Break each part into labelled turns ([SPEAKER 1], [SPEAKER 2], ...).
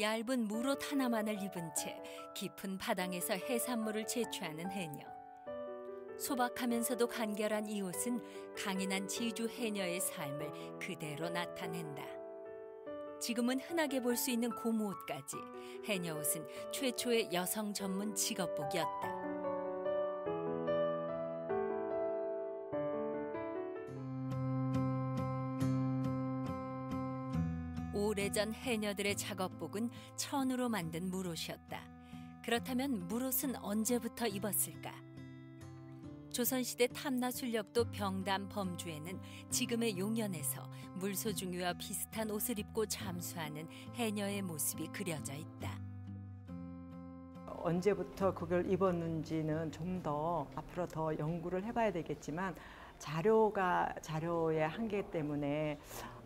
[SPEAKER 1] 얇은 물옷 하나만을 입은 채 깊은 바닥에서 해산물을 채취하는 해녀. 소박하면서도 간결한 이 옷은 강인한 지주 해녀의 삶을 그대로 나타낸다. 지금은 흔하게 볼 수 있는 고무 옷까지 해녀 옷은 최초의 여성 전문 직업복이었다. 오래전 해녀들의 작업복은 천으로 만든 물옷이었다. 그렇다면 물옷은 언제부터 입었을까? 조선시대 탐나 술력도 병담 범주에는 지금의 용연에서 물소중이와 비슷한 옷을 입고 잠수하는 해녀의 모습이 그려져 있다.
[SPEAKER 2] 언제부터 그걸 입었는지는 좀 더 앞으로 더 연구를 해봐야 되겠지만 자료가 자료의 한계 때문에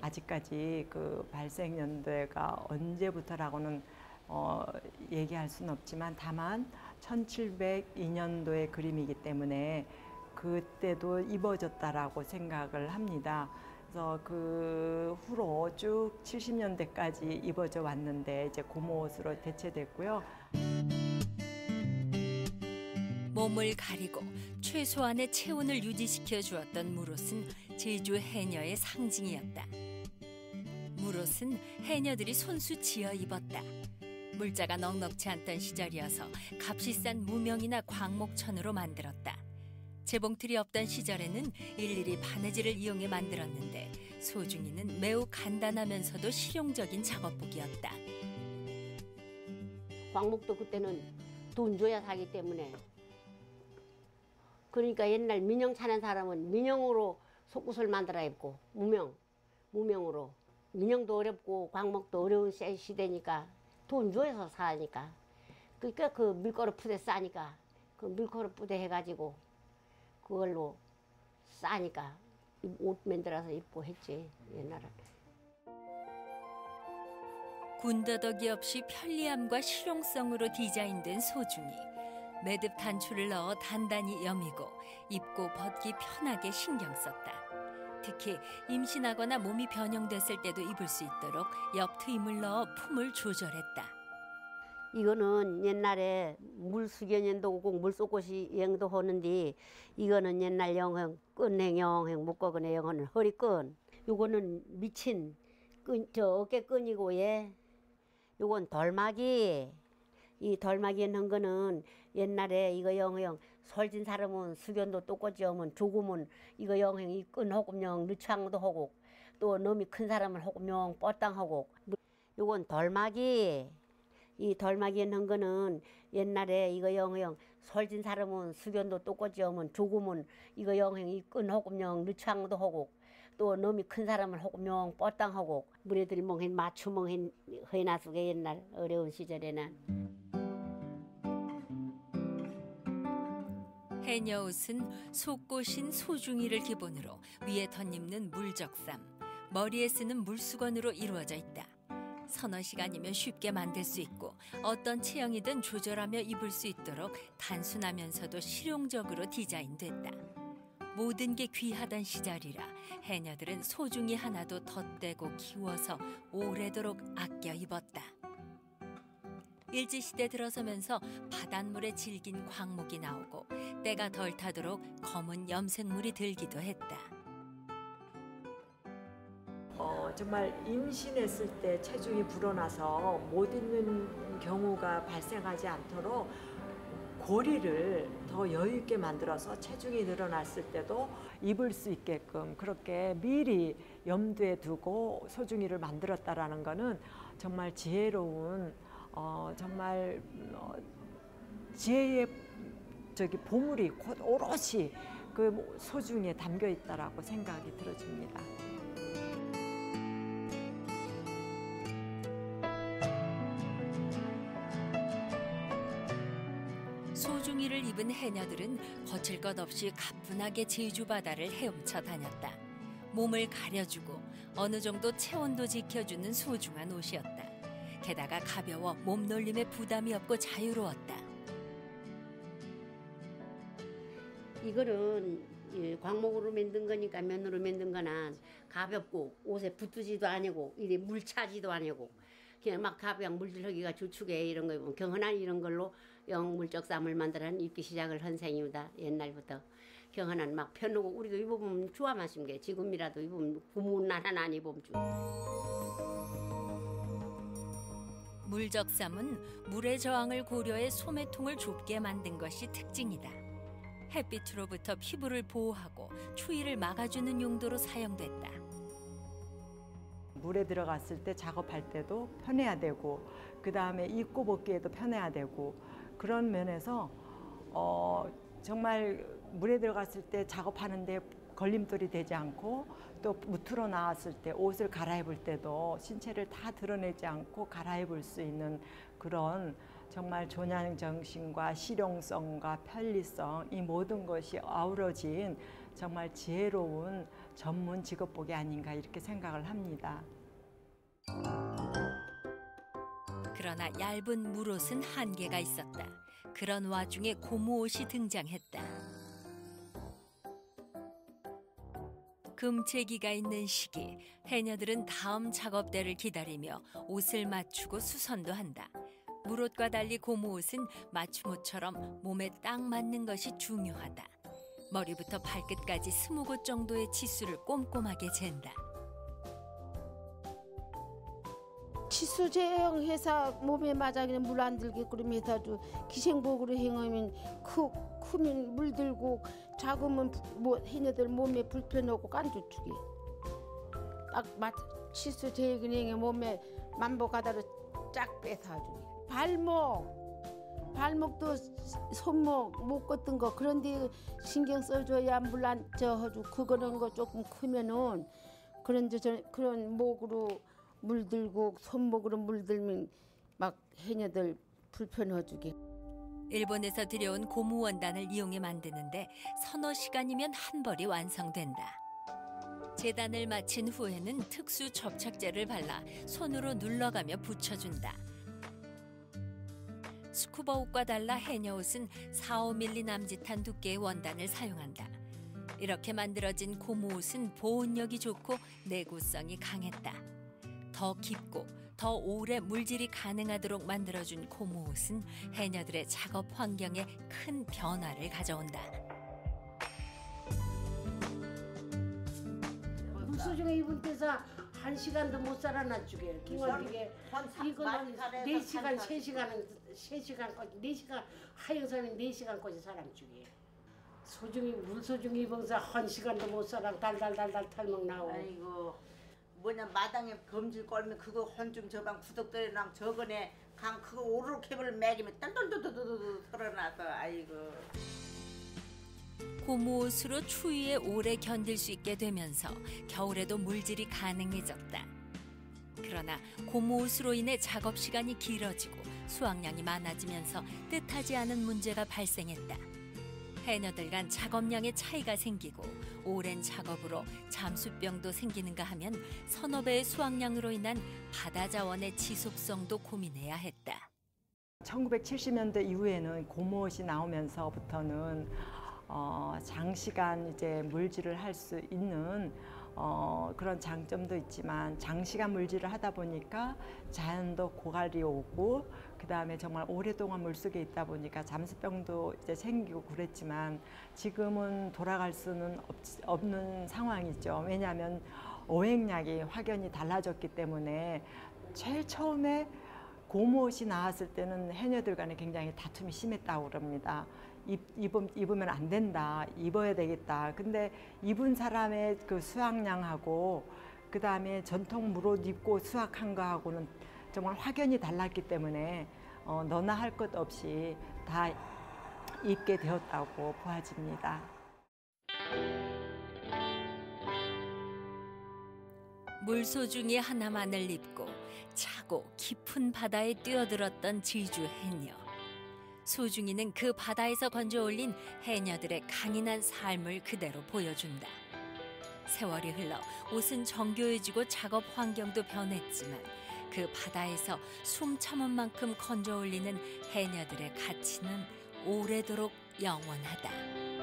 [SPEAKER 2] 아직까지 그 발생 연도가 언제부터라고는 어, 얘기할 수는 없지만 다만 1702년도의 그림이기 때문에 그때도 입어졌다라고 생각을 합니다. 그래서 그 후로 쭉 70년대까지 입어져 왔는데 이제 고무옷으로 대체됐고요.
[SPEAKER 1] 몸을 가리고 최소한의 체온을 유지시켜 주었던 물옷은 제주 해녀의 상징이었다. 물옷은 해녀들이 손수 지어 입었다. 물자가 넉넉치 않던 시절이어서 값이 싼 무명이나 광목천으로 만들었다. 재봉틀이 없던 시절에는 일일이 바느질을 이용해 만들었는데 소중이는 매우 간단하면서도 실용적인 작업복이었다.
[SPEAKER 3] 광목도 그때는 돈 줘야 사기 때문에 그러니까 옛날 민영 차는 사람은 민영으로 속옷을 만들어 입고 무명 무명으로 민영도 어렵고 광목도 어려운 시대니까 돈 줘서 사니까 그러니까 그 밀가루 푸대 싸니까 그 밀가루 푸대 해가지고 그걸로 싸니까 옷 만들어서 입고 했지 옛날에.
[SPEAKER 1] 군더더기 없이 편리함과 실용성으로 디자인된 소중이 매듭 단추를 넣어 단단히 여미고 입고 벗기 편하게 신경 썼다. 특히 임신하거나 몸이 변형됐을 때도 입을 수 있도록 옆 트임을 넣어 품을 조절했다.
[SPEAKER 3] 이거는 옛날에 물수견연도 오고 물속꽃이 영도 하는데 이거는 옛날 영행 끈행 영행 묶어근의 영어는 허리끈. 요거는 미친 끈, 저 어깨끈이고 예. 요건 돌막이. 이 덜마기에 넣은 거는 옛날에 이거 영형 설진 사람은 수견도 오면 조금은 이거 영형 이끈 호금영 늦창도 하고 또 너미 큰 사람은 호금영 뻗땅하고 요건 덜마기 이 덜마기에 넣은 거는 옛날에 이거 영형 설진 사람은 수견도 오면 조금은 이거 영형 이끈 호금영 늦창도 하고 또 너미 큰 사람은 호금영 뻗땅하고 물에들이 멍hen 맞춤멍hen 해나수게 옛날 어려운 시절에는
[SPEAKER 1] 해녀 옷은 속꽃인 소중이를 기본으로 위에 덧입는 물적삼, 머리에 쓰는 물수건으로 이루어져 있다. 서너 시간이면 쉽게 만들 수 있고 어떤 체형이든 조절하며 입을 수 있도록 단순하면서도 실용적으로 디자인됐다. 모든 게 귀하던 시절이라 해녀들은 소중히 하나도 덧대고 키워서 오래도록 아껴 입었다. 일제시대 들어서면서 바닷물에 질긴 광목이 나오고 때가 덜 타도록 검은 염색물이 들기도 했다.
[SPEAKER 2] 어, 정말 임신했을 때 체중이 불어나서 못 입는 경우가 발생하지 않도록 고리를 더 여유 있게 만들어서 체중이 늘어났을 때도 입을 수 있게끔 그렇게 미리 염두에 두고 소중이를 만들었다라는 것은 정말 지혜로운 어, 정말 어, 지혜의 저기 보물이 곧 오롯이 그 소중에 담겨 있다라고 생각이 들어집니다.
[SPEAKER 1] 소중이를 입은 해녀들은 거칠 것 없이 가뿐하게 제주 바다를 헤엄쳐 다녔다. 몸을 가려주고 어느 정도 체온도 지켜주는 소중한 옷이었다. 게다가 가벼워 몸놀림에 부담이 없고 자유로웠다.
[SPEAKER 3] 이거는 광목으로 만든 거니까 면으로 만든 거는 가볍고 옷에 붙지도 아니고 이래 물차지도 아니고 그냥 막 가벼운 물들하기가 주축에 이런 거 보면 경헌한 이런 걸로 영 물적삼을 만들어 입기 시작을 한 셈입니다. 옛날부터 경헌한 막 펴놓고 우리도 입으면 좋아 마신 게 지금이라도 입으면 구문난 하나 안 입으면 주.
[SPEAKER 1] 물적삼은 물의 저항을 고려해 소매통을 좁게 만든 것이 특징이다. 햇빛으로부터 피부를 보호하고 추위를 막아주는 용도로 사용됐다.
[SPEAKER 2] 물에 들어갔을 때 작업할 때도 편해야 되고 그 다음에 입고 벗기에도 편해야 되고 그런 면에서 어, 정말 물에 들어갔을 때 작업하는데 걸림돌이 되지 않고 또 무트로 나왔을 때 옷을 갈아입을 때도 신체를 다 드러내지 않고 갈아입을 수 있는 그런 정말 조냥 정신과 실용성과 편리성 이 모든 것이 아우러진 정말 지혜로운 전문 직업복이 아닌가 이렇게 생각을 합니다.
[SPEAKER 1] 그러나 얇은 물옷은 한계가 있었다. 그런 와중에 고무옷이 등장했다. 금체기가 있는 시기, 해녀들은 다음 작업대를 기다리며 옷을 맞추고 수선도 한다. 물옷과 달리 고무옷은 맞춤옷처럼 몸에 딱 맞는 것이 중요하다. 머리부터 발끝까지 스무 곳 정도의 치수를 꼼꼼하게 잰다.
[SPEAKER 4] 치수 제형해서 몸에 맞아 그냥 물 안 들게 그러면 해서도 기생복으로 행하면 크, 크면 물 들고 작으면 부- 뭐 해녀들 몸에 불편하고 깐주축이. 딱 맞, 치수 제형에 몸에 만보가다로 쫙 빼서 아주 발목. 발목도 손목 목 같은 거 그런데 신경 써줘야 물안 저어주 그거는 거 조금 크면은 그런 저, 저 그런 목으로 물들고 손목으로 물들면 막 해녀들 불편해주게.
[SPEAKER 1] 일본에서 들여온 고무 원단을 이용해 만드는데 서너 시간이면 한 벌이 완성된다. 재단을 마친 후에는 특수 접착제를 발라 손으로 눌러가며 붙여준다. 스쿠버 옷과 달라 해녀 옷은 4, 5mm 남짓한 두께의 원단을 사용한다. 이렇게 만들어진 고무 옷은 보온력이 좋고 내구성이 강했다. 더 깊고 더 오래 물질이 가능하도록 만들어준 고무 옷은 해녀들의 작업 환경에 큰 변화를 가져온다.
[SPEAKER 4] 물소중에 입은 데서 한 시간도 못 살아나 주게. 기원이게 이거는 네 시간, 세 시간은 세 시간까지 네 시간 하여사는 네 시간까지 사람 주게. 소중히 물 소중히 입어서 한 시간도 못 살아 달달달달 탈먹 나오고.
[SPEAKER 5] 아이고 뭐냐 마당에 검질 걸면 그거 헌중 저방 구덕들이랑 저거네 강 그거 오르르 캡을 매기면 딴딴딴딴딴 털어놔서 아이고
[SPEAKER 1] 고무옷으로 추위에 오래 견딜 수 있게 되면서 겨울에도 물질이 가능해졌다. 그러나 고무옷으로 인해 작업 시간이 길어지고 수확량이 많아지면서 뜻하지 않은 문제가 발생했다. 해녀들 간 작업량의 차이가 생기고 오랜 작업으로 잠수병도 생기는가 하면 배의 수확량으로 인한 바다 자원의 지속성도 고민해야 했다.
[SPEAKER 2] 1970년대 이후에는 고무옷이 나오면서부터는 어, 장시간 이제 물질을 할 수 있는 어, 그런 장점도 있지만 장시간 물질을 하다 보니까 자연도 고갈이 오고 그 다음에 정말 오랫동안 물속에 있다 보니까 잠수병도 이제 생기고 그랬지만 지금은 돌아갈 수는 없, 없는 상황이죠. 왜냐하면 어획량이 확연히 달라졌기 때문에 제일 처음에 고무옷이 나왔을 때는 해녀들 간에 굉장히 다툼이 심했다고 그럽니다. 입, 입음, 입으면 안 된다. 입어야 되겠다. 근데 입은 사람의 그 수확량하고 그 다음에 전통 물옷 입고 수확한 거하고는 정말 확연히 달랐기 때문에 어, 너나 할 것 없이 다 입게 되었다고 보아집니다.
[SPEAKER 1] 물소중이 하나만을 입고 차고 깊은 바다에 뛰어들었던 지주 해녀. 소중이는 그 바다에서 건져올린 해녀들의 강인한 삶을 그대로 보여준다. 세월이 흘러 옷은 정교해지고 작업 환경도 변했지만 그 바다에서 숨 참은 만큼 건져 올리는 해녀들의 가치는 오래도록 영원하다.